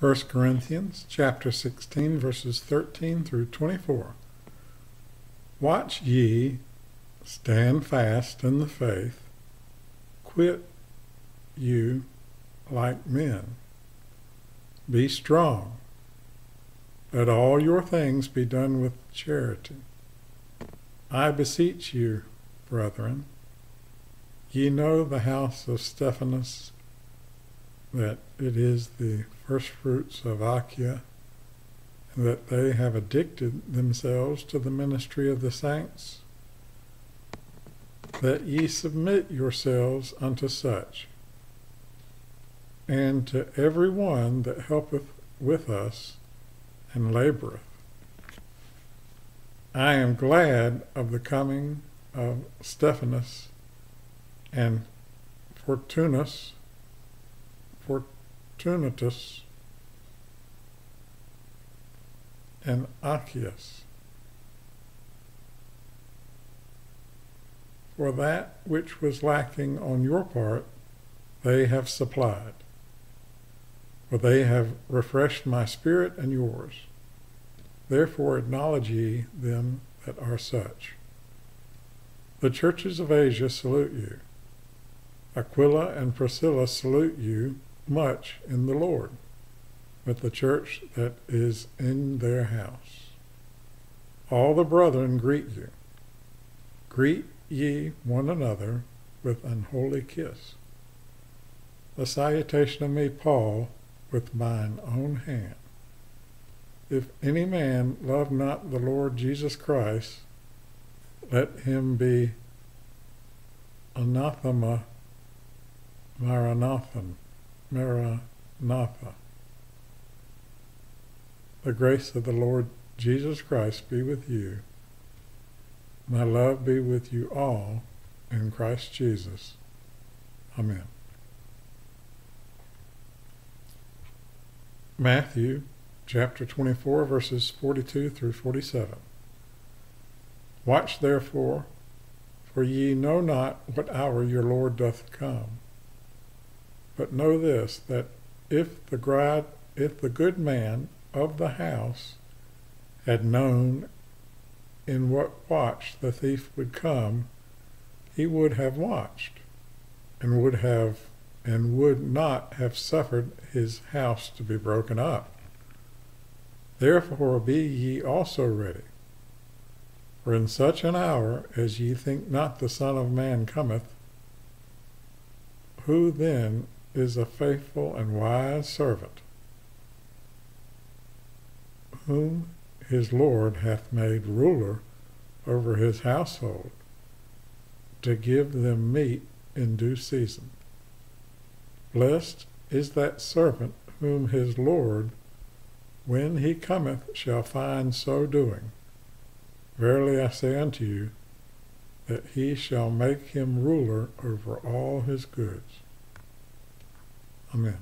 1 Corinthians chapter 16 verses 13 through 24. Watch ye, stand fast in the faith, quit you like men. Be strong. Let all your things be done with charity. I beseech you, brethren, ye know the house of Stephanas, that it is the firstfruits of Achaia, that they have addicted themselves to the ministry of the saints, that ye submit yourselves unto such, and to every one that helpeth with us and laboreth. I am glad of the coming of Stephanas and Fortunus, Fortunatus, and Achaicus. For that which was lacking on your part, they have supplied. For they have refreshed my spirit and yours. Therefore acknowledge ye them that are such. The churches of Asia salute you. Aquila and Priscilla salute you much in the Lord, with the church that is in their house. All the brethren greet you. Greet ye one another with an holy kiss. The salutation of me, Paul, with mine own hand. If any man love not the Lord Jesus Christ, let him be anathema maranathan, maranatha. The grace of the Lord Jesus Christ be with you. My love be with you all in Christ Jesus. Amen. Matthew chapter 24, verses 42 through 47. Watch therefore, for ye know not what hour your Lord doth come. But know this, that if the if the good man of the house had known in what watch the thief would come, he would have watched, and would have and would not have suffered his house to be broken up. Therefore be ye also ready. For in such an hour as ye think not the Son of Man cometh, who then is a faithful and wise servant, whom his Lord hath made ruler over his household, to give them meat in due season? Blessed is that servant whom his Lord, when he cometh, shall find so doing. Verily I say unto you, that he shall make him ruler over all his goods. Amen.